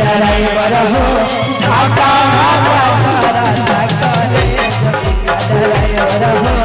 Driver हो धाका धाका धाका driver हो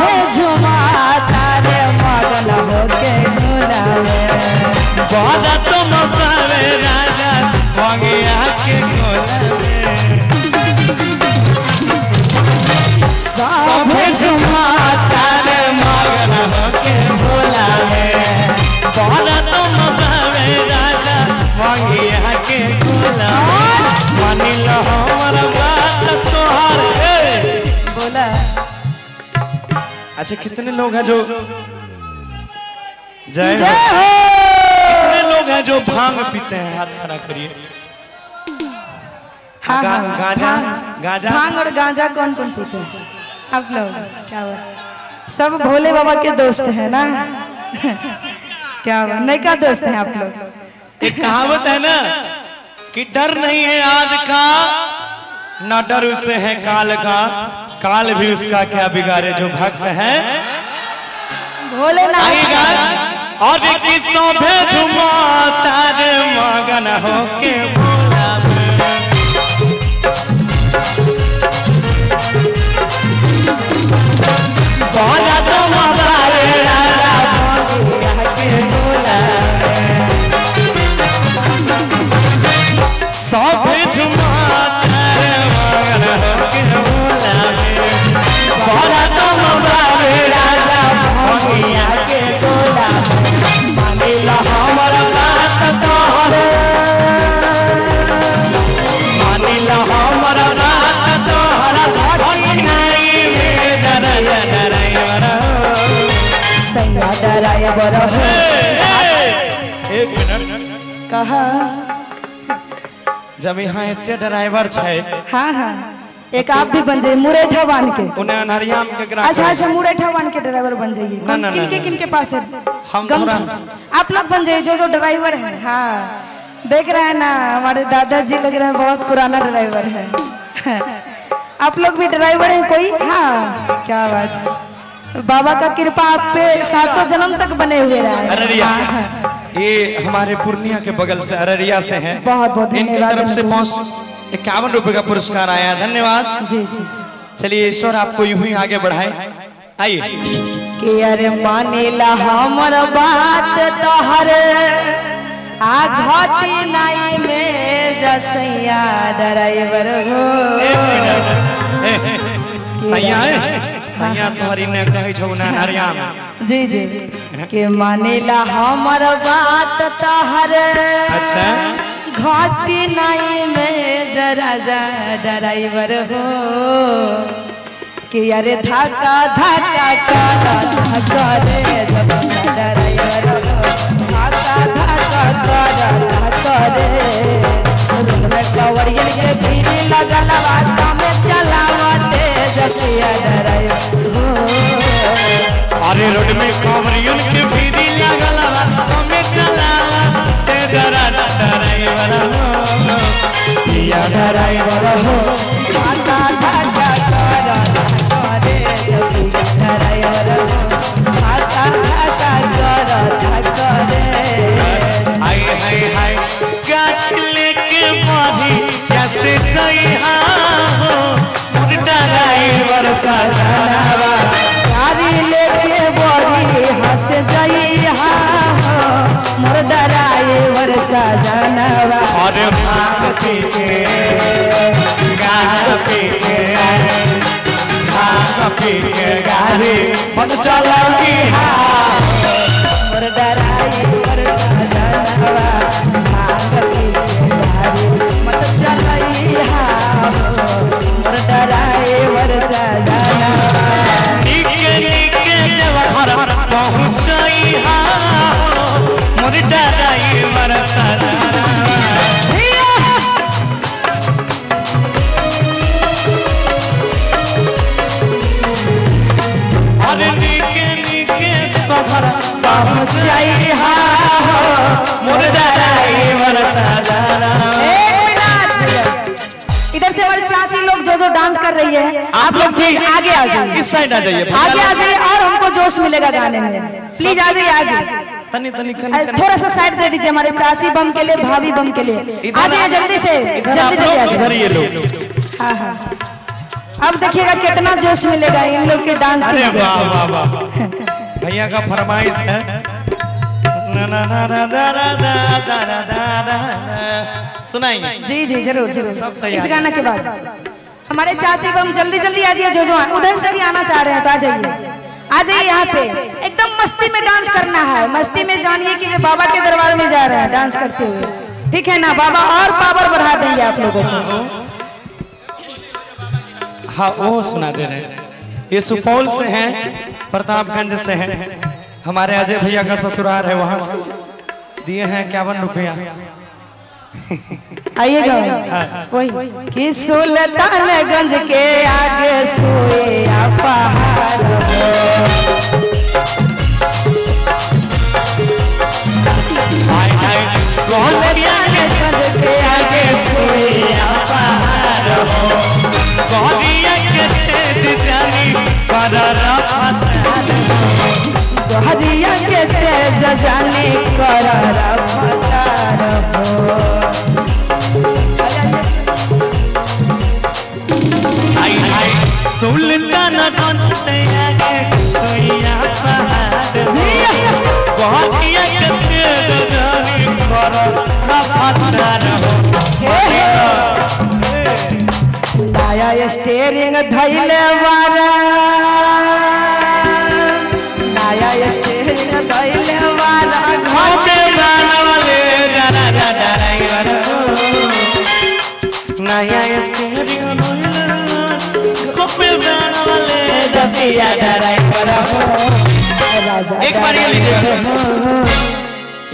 हो कि साभे झुमाता रे मगन होके गुनावे बड़ा तुम पावे राजा मंगिया के कोला साभे झुमाता रे मगन होके में बड़ा तुम अच्छा कितने लोग हैं जो जय हो। कितने लोग हैं जो भाँग पीते हैं? हाथ खड़ा करिए। हाँ, गा- हाँ, गांजा भांग- भाँग और गांजा कौन कौन पीते हैं? आप लोग क्या बात। सब भोले बाबा के दोस्त हैं ना? क्या बात नहीं का दोस्त हैं आप लोग? एक कहावत है ना कि डर नहीं है आज का ना डर उसे है काल का। काल भी उसका क्या बिगाड़े जो भक्त है? भोलेनाथ। और किसों भेजू माता मगन होके ड्राइवर हो। एक मिनट। कहा? जब यहाँ इतने ड्राइवर छै हाँ हाँ। एक आप भी बन जाइए मुरेठा बाँध के। उन्हें अनहरिया में केकरा अच्छा अच्छा मुरेठा बाँध के ड्राइवर बन जाइए। किनके। किनके पास है? हम आप लोग बन जाइए जो जो ड्राइवर है। हाँ। देख रहे हैं ना हमारे दादाजी लग रहे हैं बहुत पुराना ड्राइवर है। आप लोग भी ड्राइवर हैं कोई? हाँ। क्या बात है। बाबा का कृपा आप पे सातों जन्म तक बने हुए रहे। अररिया ये हमारे पूर्णिया के बगल से अररिया से हैं। बहुत बहुत धन्यवाद तरफ़ से। पाँच इक्यावन रुपए का पुरस्कार आया धन्यवाद। जी जी। चलिए ईश्वर आपको यूँ ही आगे बढ़ाए। आइए। कि अरे मानिला हमर बात तोहर आ घटी नाई में जसैया ड्राइवर हो सैया है। सैया तोहरी ने कहे छौ ना हरिया जी जी कि मानिला हमर बात तोहर। अच्छा। घटी नाई में जरा जा ड्राइवर हो। कि अरे धक्का धक्का कर धक्का रे जब ड्राइवर हो। धक्का धक्का कर धक्का रे। रुन में कवरियन के भीड़ लगल बात में चलावते रोड में कांवरियन के भीड़ी लागल। पी के गाना इधर से हमारी चाची लोग जो जो डांस कर रही है आप लोग भी आगे आ जाइए। इस साइड आ जाइए। आगे आ जाइए और हमको जोश मिलेगा गाने में। प्लीज़ आ जाइए आगे। तनी तनी थोड़ा सा साइड दे दीजिए हमारे चाची बम के लिए भाभी बम के लिए। आ जाइए जल्दी से जल्दी जल्दी आ इधर जाइए ये लोग। हाँ हाँ। अब देखिएगा कितना जोश मिलेगा इन लोग के डांस की भैया का फरमाइश है सुनाइए जी जी ज़रूर ज़रूर। इस गाना के बाद। हमारे चाची को हम जल्दी जल्दी आ जाइए जो जो उधर से भी आना चाह रहे हैं तो आ जाइए। आ जाइए यहाँ पे। एकदम मस्ती में डांस करना है। मस्ती में जानिए कि जो बाबा के दरबार में जा रहे हैं डांस करते हुए। ठीक है ना? बाबा और पावर बढ़ा देंगे आप लोगों को। हाँ वो सुना दे रहे हैं। ये सुपौल से हैं प्रतापगंज से हैं। हमारे अजय भैया का ससुराल है वहाँ से। दिए हैं इक्यावन रुपया। आइएगा वही। कि सुल्तानगंज के आगे के सुल्तानगंज के आगे सोया पहाड़ हो। गोरिया के तेज जानी पर रफत हरिया के तेज जाने कर हो सुल्तानगंज से आगे सोया पहाड़ हो हो नया स्टेरिंग धैले वाला। नया स्टेरियो घोटे गाना वाले जतिया ड्राइवर एक बार ये लीजिए।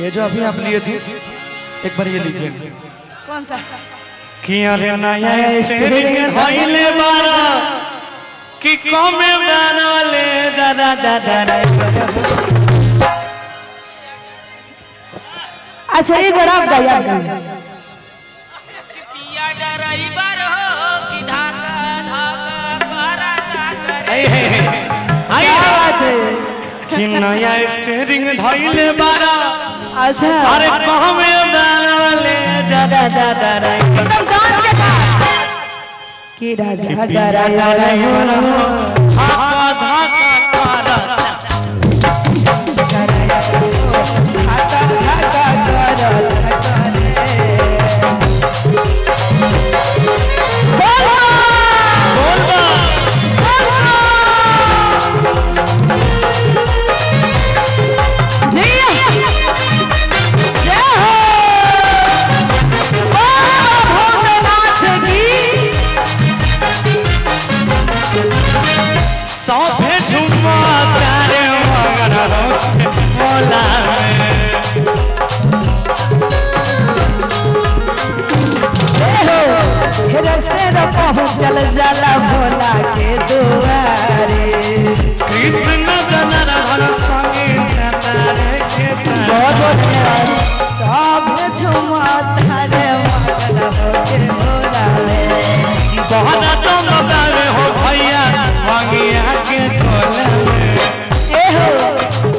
ये जो अभी आप लिए थे एक बार ये लीजिए। कौन सा? कि अरे नया स्टेरिंग धइले बारा कि कमे गाना वाले जरा जरा ड्राइवर अच्छा एक बार आप गाइए आप गाइए हो हे हे हे? है नया स्टेरिंग धइले बारा? अच्छा। अरे कहमे गाना वाले ज़्यादा ज़्यादा रे एकदम डांस के साथ। कि राजा डराया धाका